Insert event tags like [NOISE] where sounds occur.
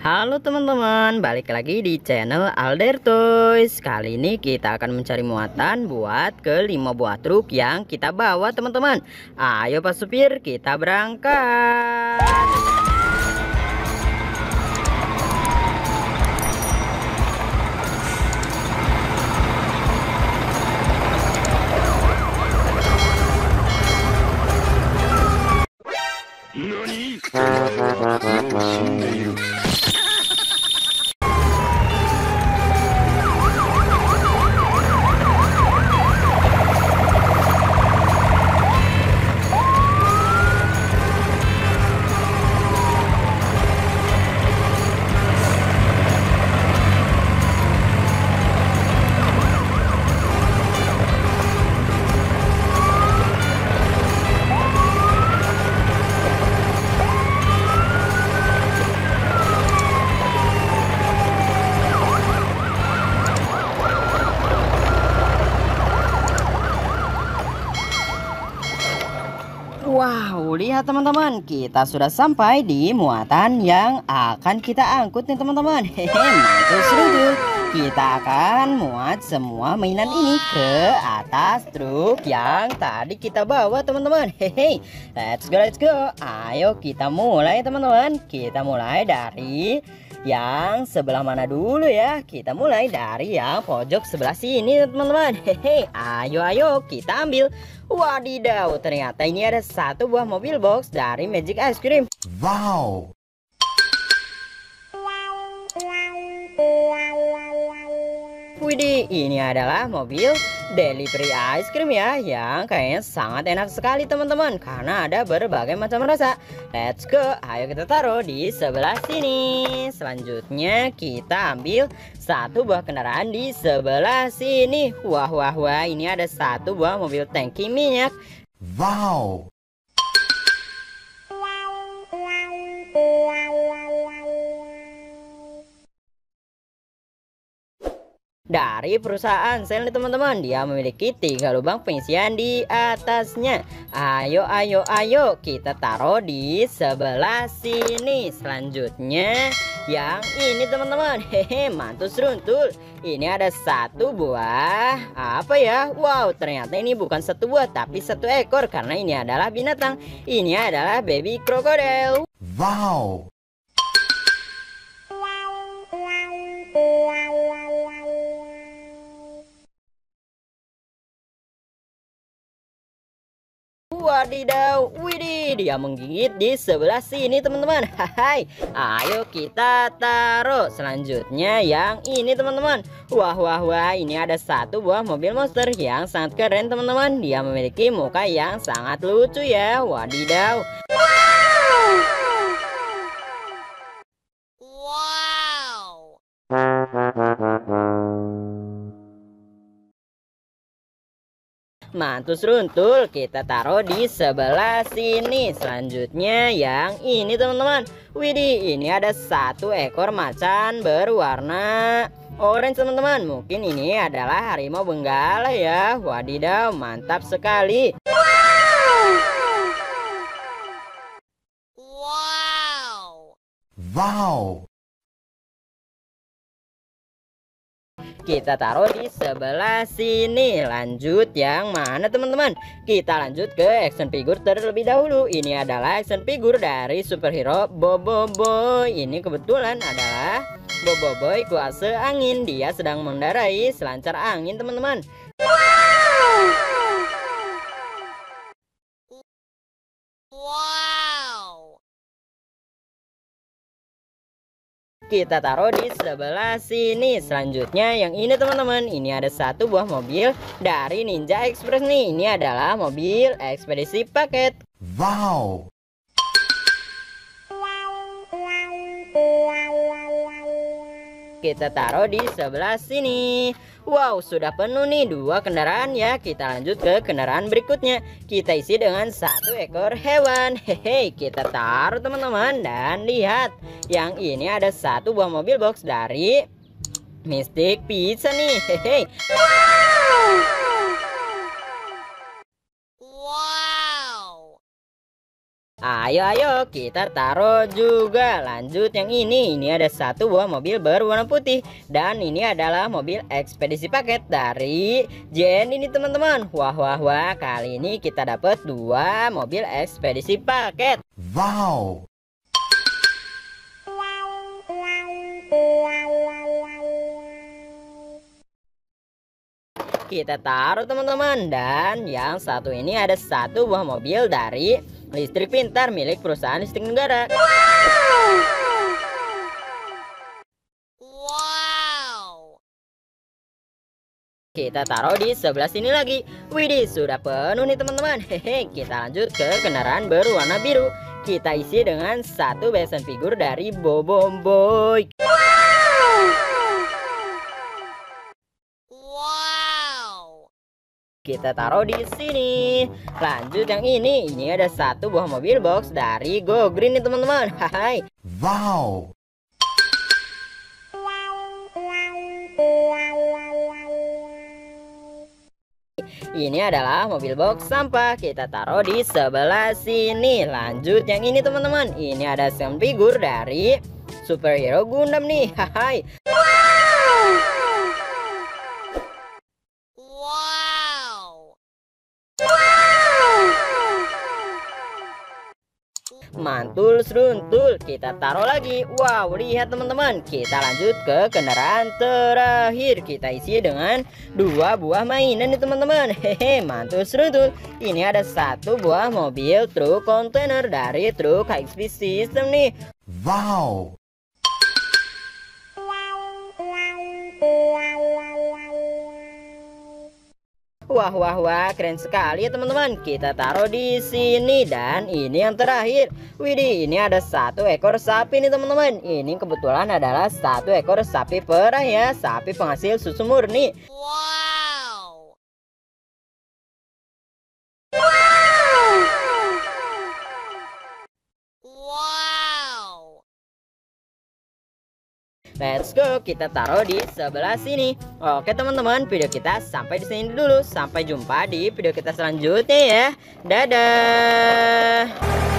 Halo teman-teman, balik lagi di channel Alder Toys. Kali ini kita akan mencari muatan buat ke 5 buah truk yang kita bawa teman-teman. Ayo Pak Supir, kita berangkat Lihat teman-teman, kita sudah sampai di muatan yang akan kita angkut nih teman-teman. Hehe, mantul seru Kita akan muat semua mainan ini ke atas truk yang tadi kita bawa teman-teman. Hehe, let's go, let's go. Ayo kita mulai teman-teman. Kita mulai dari yang sebelah mana dulu ya? Kita mulai dari yang pojok sebelah sini teman-teman. Hehe ayo ayo kita ambil. Wadidaw ternyata ini ada satu buah mobil box dari Magic Ice Cream. Wow. Widih, ini adalah mobil delivery ice cream ya Yang kayaknya sangat enak sekali teman-teman. Karena ada berbagai macam rasa. Let's go, ayo kita taruh di sebelah sini. Selanjutnya kita ambil satu buah kendaraan di sebelah sini. Wah wah wah, ini ada satu buah mobil tangki minyak. Wow dari perusahaan sel nih teman-teman. Dia memiliki tiga lubang pengisian di atasnya. Ayo ayo ayo. Kita taruh di sebelah sini. Selanjutnya yang ini teman-teman. [LAUGHS] Hehe mantul seruntul. Ini ada satu buah. Apa ya? Wow ternyata ini bukan satu buah tapi satu ekor. Karena ini adalah binatang. Ini adalah baby krokodil. Wow Wadidaw, widih, dia menggigit di sebelah sini teman-teman. Hai, ayo kita taruh Selanjutnya yang ini teman-teman. Wah, wah, wah, ini ada satu buah mobil monster yang sangat keren teman-teman. Dia memiliki muka yang sangat lucu ya Wadidaw. Wow mantus runtul kita taruh di sebelah sini. Selanjutnya yang ini teman-teman. Widih ini ada satu ekor macan berwarna orange teman-teman. Mungkin ini adalah harimau benggala ya. Wadidaw mantap sekali. Wow! Wow kita taruh di sebelah sini. Lanjut yang mana teman-teman? Kita lanjut ke action figure terlebih dahulu. Ini adalah action figure dari superhero Bobo Boy ini kebetulan adalah Bobo Boy kuasa angin. Dia sedang mendarai selancar angin teman-teman kita taruh di sebelah sini. Selanjutnya yang ini teman-teman. Ini ada satu buah mobil dari Ninja Express nih. Ini adalah mobil ekspedisi paket. Wow kita taruh di sebelah sini. Wow sudah penuh nih dua kendaraan ya. Kita lanjut ke kendaraan berikutnya. Kita isi dengan satu ekor hewan. Hehe kita taruh teman-teman. Dan lihat Yang ini ada satu buah mobil box dari Mystic Pizza nih. Hehe. Wow Ayo ayo kita taruh juga. Lanjut yang ini. Ini ada satu buah mobil berwarna putih. Dan ini adalah mobil ekspedisi paket dari JN ini teman-teman. Wah wah wah Kali ini kita dapat dua mobil ekspedisi paket. Wow! Kita taruh teman-teman. Dan yang satu ini ada satu buah mobil dari listrik pintar milik perusahaan listrik negara. Wow. Kita taruh di sebelah sini lagi. Widih, sudah penuh nih teman-teman. Hehe, kita lanjut ke kendaraan berwarna biru. Kita isi dengan satu besan figur dari Bobomboy. Kita taruh di sini. Lanjut yang ini, ini ada satu buah mobil box dari Go Green nih teman-teman. [LAUGHS] Hai. Wow. Ini adalah mobil box sampah. Kita taruh di sebelah sini. Lanjut yang ini teman-teman. Ini ada sem figur dari superhero Gundam nih. [LAUGHS] Hai. Mantul seruntul kita taruh lagi. Wow lihat teman-teman. Kita lanjut ke kendaraan terakhir. Kita isi dengan dua buah mainan nih teman-teman. Hehe mantul seruntul. Ini ada satu buah mobil truk kontainer dari truk high speed system nih. Wow Wah wah wah keren sekali ya teman-teman. Kita taruh di sini dan ini yang terakhir. Widih ini ada satu ekor sapi nih teman-teman. Ini kebetulan adalah satu ekor sapi perah ya Sapi penghasil susu murni. Wow Let's go, kita taruh di sebelah sini. Oke teman-teman, video kita sampai di sini dulu. Sampai jumpa di video kita selanjutnya ya. Dadah.